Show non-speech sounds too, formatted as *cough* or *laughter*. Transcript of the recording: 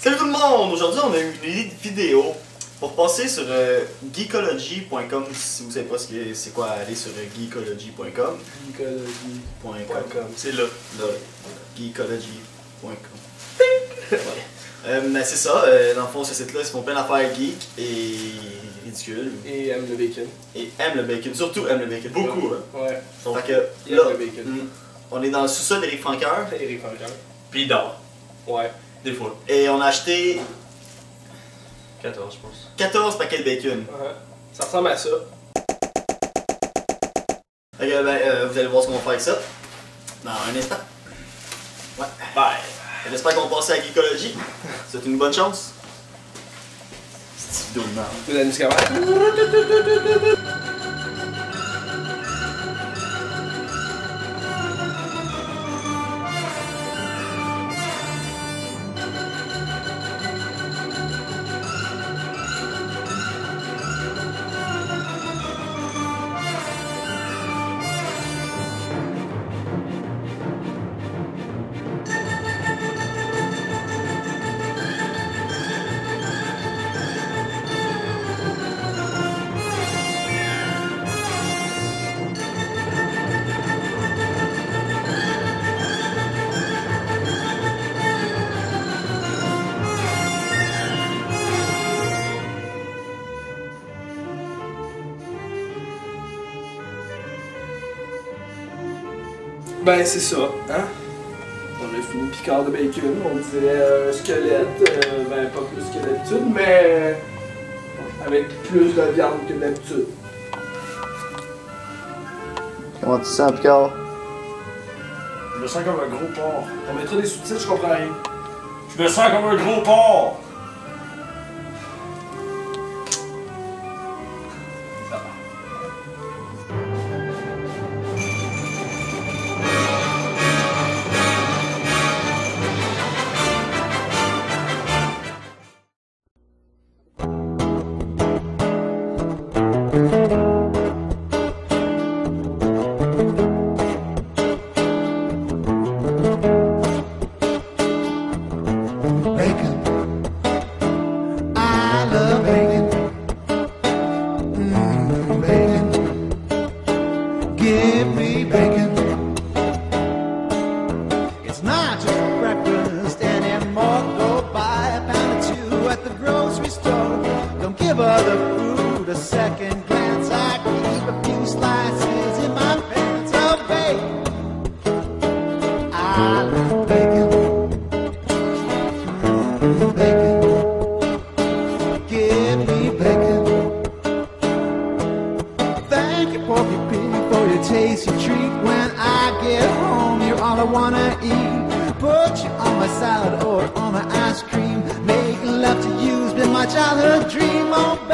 Salut tout le monde! Aujourd'hui, on a une vidéo pour passer sur euh, geekology.com. Si vous savez pas ce c'est quoi, aller sur euh, geekology.com. Geekology.com. C'est là, là, geekology.com. *laughs* Ouais. Euh, c'est ça, euh, dans le fond, ce site-là, ils font plein d'affaires geek et ridicules. Et aime le bacon. Et aiment le bacon, surtout aiment le bacon. Beaucoup, hein. Ouais. Fait que là, aime le bacon. mm, on est dans le sous-sol d'Éric Franqueur Franquin. Puis il dort, Ouais. des fois. et on a acheté 14, je pense. 14 paquets de bacon. Ouais. Ça ressemble à ça. Que, ben, euh, vous allez voir ce qu'on va faire avec ça dans un instant. Ouais. Bye! J'espère qu'on va passer à l'écologie. C'est une bonne chance. C'est vidéo de merde. Ben, c'est ça, hein? On a fini Picard de bacon, on dirait euh, squelette, euh, ben pas plus que d'habitude, mais avec plus de viande que d'habitude. Comment tu sens, Picard? Je me sens comme un gros porc. On mettra des sous-titres, je comprends rien. Je me sens comme un gros porc! It's not just breakfast anymore. Go buy a pound or two at the grocery store. Don't give other food a second glance. I keep a few slices in my pants oh, of bacon. I love bacon. bacon. Give me bacon. Thank you, Porky Pig, for your tasty treat. When I get home, all I wanna eat. Put you on my salad or on my ice cream. Making love to you's been my childhood dream. Oh,